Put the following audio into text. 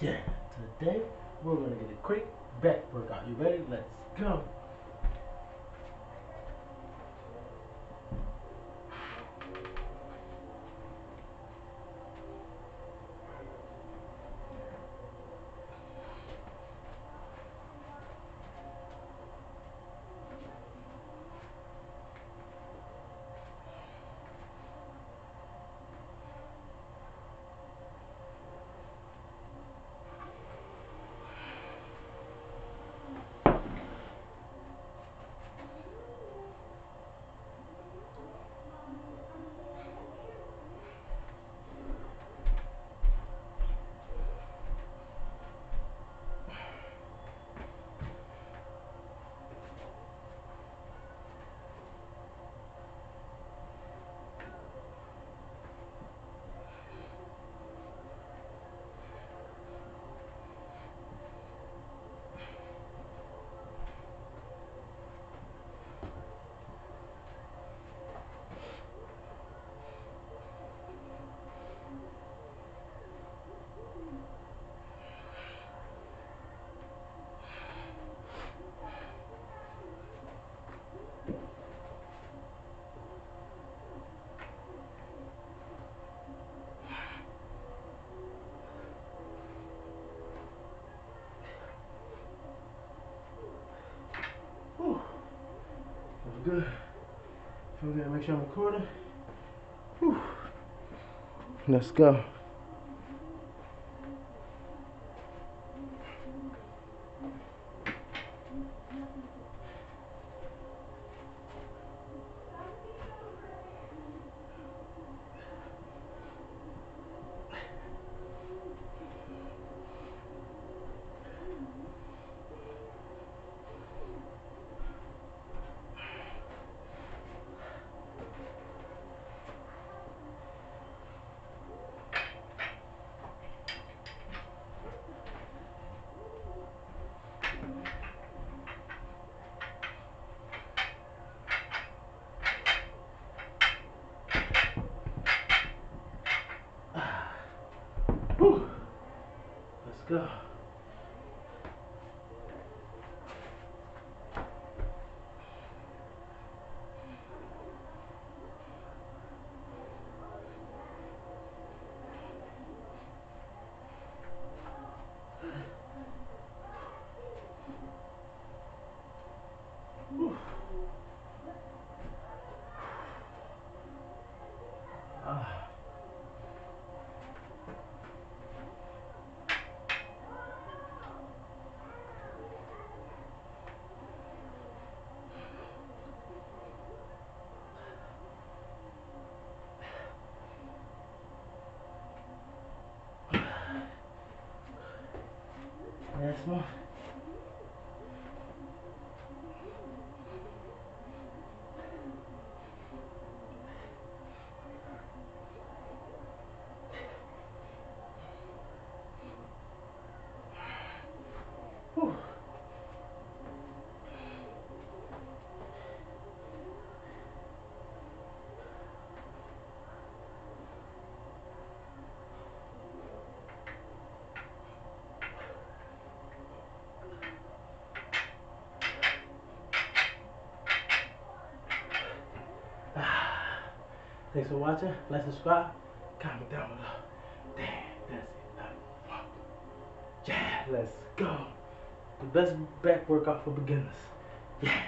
Yeah, today we're gonna get a quick back workout. You ready? Let's go. Good. Feel good. Make sure I'm recording. Whew. Let's go. Go. Whew. Ah. Last one. Whew. Thanks for watching. Like, subscribe, comment down below. Damn, that's it. Yeah, let's go. The best back workout for beginners. Yeah.